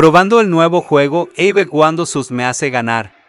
Probando el nuevo juego, Abe Sus me hace ganar.